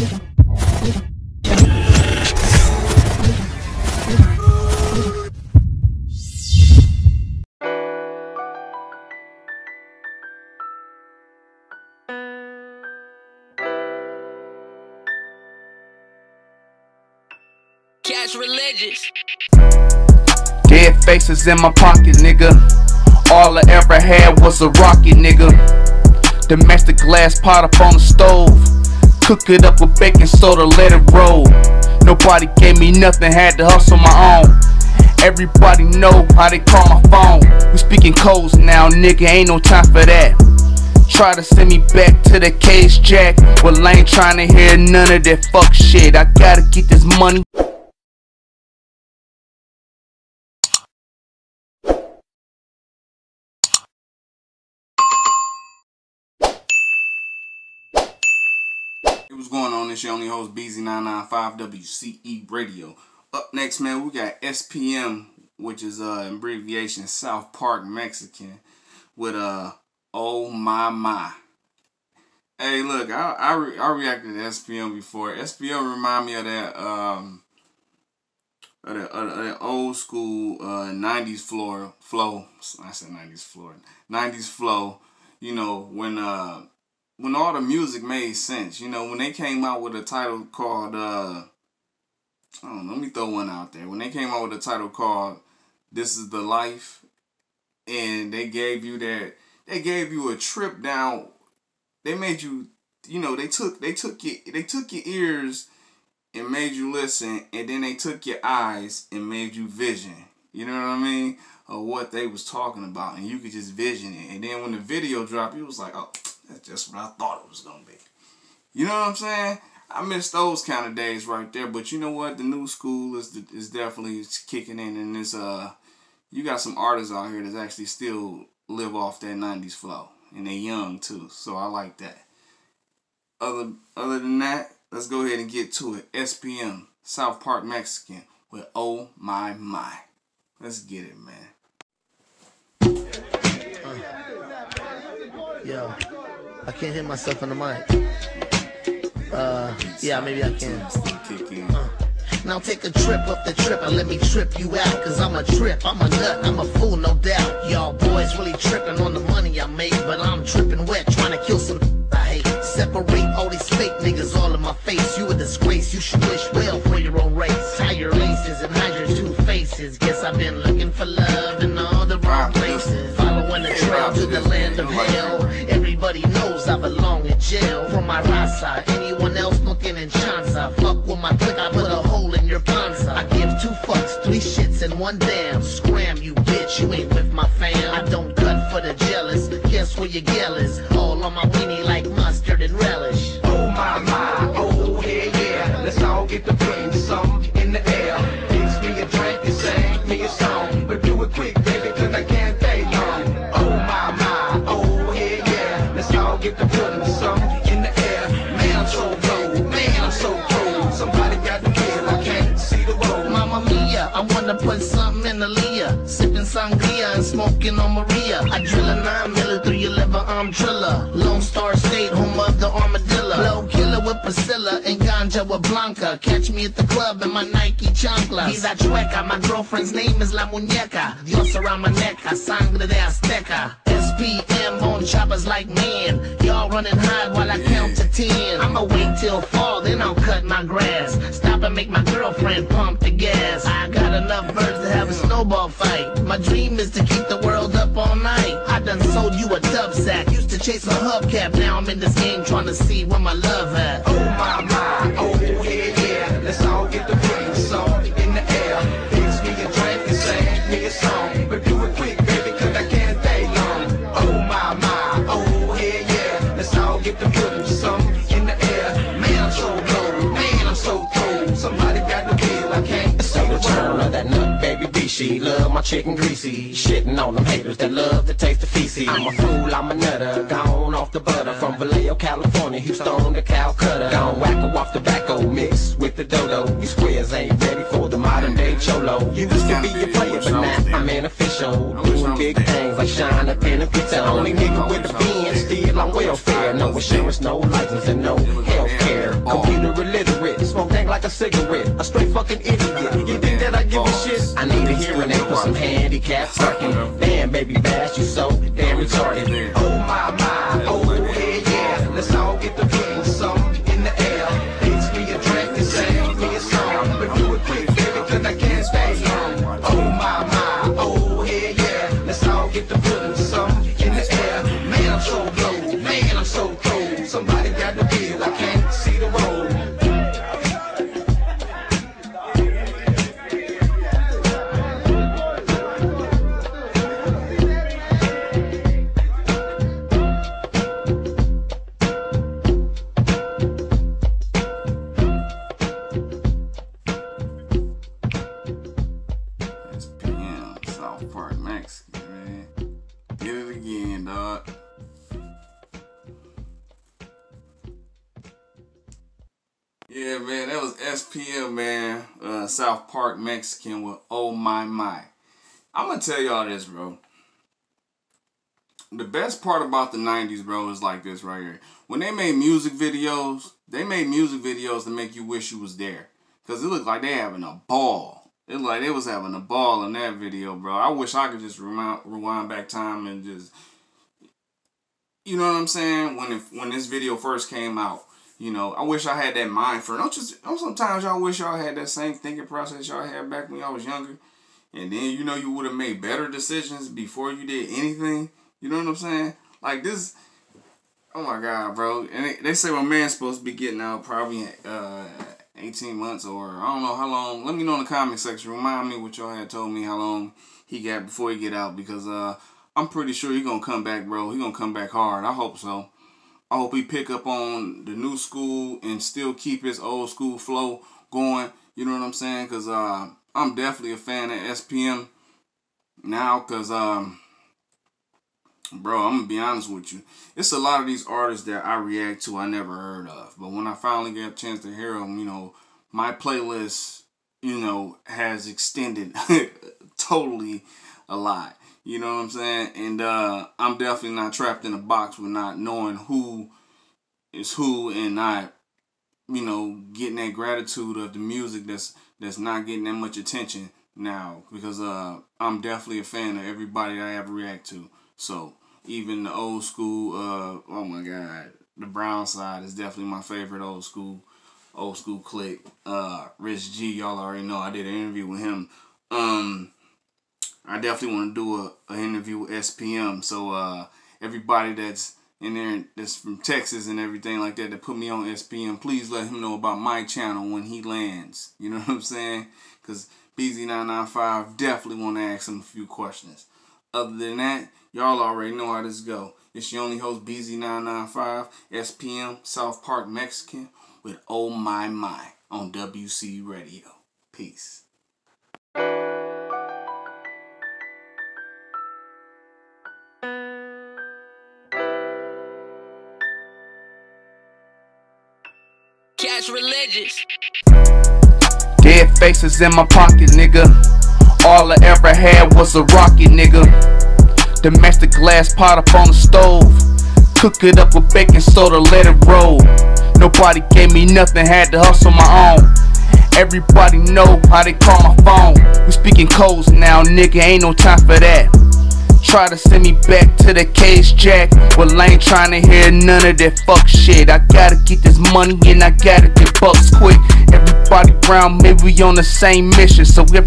Cash religious. Dead faces in my pocket, nigga. All I ever had was a rocket, nigga. Domestic glass pot up on the stove. Cook it up with baking soda, let it roll. Nobody gave me nothing, had to hustle my own. Everybody know how they call my phone. We speaking codes now, nigga, ain't no time for that. Try to send me back to the cage jack. Well, I ain't trying to hear none of that fuck shit. I gotta get this money. Hey, This your only host Bizzie995 WCE Radio. Up next, man, we got SPM, which is uh abbreviation South Park Mexican, with uh Oh My My. Hey, look, I I, re I reacted to SPM before. SPM remind me of that um of that, of that old school uh 90s floor flow. I said 90s floor, 90s flow. You know when uh when all the music made sense. You know, when they came out with a title called uh I don't know, let me throw one out there. When they came out with a title called This is the Life and they gave you that they gave you a trip down they made you you know, they took they took you they took your ears and made you listen and then they took your eyes and made you vision. You know what I mean? Of what they was talking about and you could just vision it. And then when the video dropped, it was like, oh that's just what I thought it was gonna be. You know what I'm saying? I miss those kind of days right there. But you know what? The new school is is definitely kicking in, and it's uh, you got some artists out here that actually still live off that '90s flow, and they're young too. So I like that. Other other than that, let's go ahead and get to it. SPM South Park Mexican with Oh My My. Let's get it, man. Yo, I can't hit myself on the mic. Uh, yeah, maybe I can. Kick. Now take a trip up the trip and let me trip you out. Cause I'm a trip, I'm a nut, I'm a fool, no doubt. Y'all boys really tripping on the money I make, but I'm tripping wet, trying to kill some I hate. Separate all these fake niggas all in my face. You a disgrace, you should wish well for your own race. Tie your laces and hide your two faces. Guess I've been looking jail. From my raza, anyone else no tienen chance. Fuck with my click, I put a hole in your panza. I give two fucks, three shits, and one damn. Scram, you bitch, you ain't with my fam. I don't cut for the jealous. Guess where your gal is? All on my weenie like mustard and relish. Oh my my, oh yeah yeah. Let's all get to putting some in the air. Fix me a drink and sing me a song, but do it quick, baby, put something in the Leah. Sipping sangria and smoking on Maria. I drill a nine miller through your liver, I'm driller. Lone Star State, home of the armadillo. Flow killer with Priscilla and ganja with Blanca. Catch me at the club in my Nike chanclas. Vida chueca, my girlfriend's name is La Muñeca. Dios around my neck, sangre de Azteca. SPM on choppers like man. Running while I count to ten. I'ma wait till fall, then I'll cut my grass. Stop and make my girlfriend pump the gas. I got enough birds to have a snowball fight. My dream is to keep the world up all night. I done sold you a dub sack. Used to chase a hubcap, now I'm in this game trying to see where my love at. Oh my my, She love my chicken greasy. Shitting on them haters that love to taste the feces. I'm a fool, I'm a nutter. Gone off the butter. From Vallejo, California, Houston to Calcutta. Gone wacko off tobacco mix with the dodo. You squares ain't ready for the modern day cholo. You used to be a player, but now I'm an official. Doing big things like shine up in a pizza. Only nigga with a pen, still on welfare. No insurance, no license, and no health care. Computer computer illiterate. Smoke dank like a cigarette. A straight fucking idiot. Some handicap parking. Damn, Baby Bash, you so damn retarded. SPM, man. Uh, South Park, Mexican with Oh My My. I'm gonna tell y'all this, bro. The best part about the 90s, bro, is like this right here. When they made music videos, they made music videos to make you wish you was there. Because it looked like they having a ball. It looked like they was having a ball in that video, bro. I wish I could just rewind, rewind back time and just, you know what I'm saying? When when this video first came out, you know, I wish I had that mind for. Don't just. Don't sometimes y'all wish y'all had that same thinking process y'all had back when y'all was younger, and then you know you would have made better decisions before you did anything. You know what I'm saying? Like this. Oh my god, bro! And they, they say my man's supposed to be getting out probably uh 18 months or I don't know how long. Let me know in the comment section. Remind me what y'all had told me how long he got before he get out because uh I'm pretty sure he gonna come back, bro. He gonna come back hard. I hope so. I hope he pick up on the new school and still keep his old school flow going. You know what I'm saying? Cause uh, I'm definitely a fan of SPM now. Cause um, bro, I'm gonna be honest with you. It's a lot of these artists that I react to I never heard of, but when I finally get a chance to hear them, you know, my playlist, you know, has extended totally a lot. You know what I'm saying? And uh, I'm definitely not trapped in a box with not knowing who is who and not, you know, getting that gratitude of the music that's that's not getting that much attention now because uh, I'm definitely a fan of everybody I ever react to. So even the old school, uh, oh my god, the Brownside is definitely my favorite old school, old school click. Uh, Rich G, y'all already know I did an interview with him. Um, I definitely want to do a, a interview with SPM. So uh, everybody that's in there that's from Texas and everything like that that put me on SPM, please let him know about my channel when he lands. You know what I'm saying? Because Bizzie995 definitely want to ask him a few questions. Other than that, y'all already know how this go. It's your only host Bizzie995 SPM South Park Mexican with Oh My My on WC Radio. Peace. Cash religious. Dead faces in my pocket, nigga. All I ever had was a rocket, nigga. Domestic glass pot up on the stove. Cook it up with baking soda, let it roll. Nobody gave me nothing, had to hustle my own. Everybody know how they call my phone. We speaking codes now, nigga, ain't no time for that. Try to send me back to the cage jack. Well, I ain't trying to hear none of that fuck shit. I gotta get this money and I gotta get bucks quick. Everybody around me, we on the same mission. So every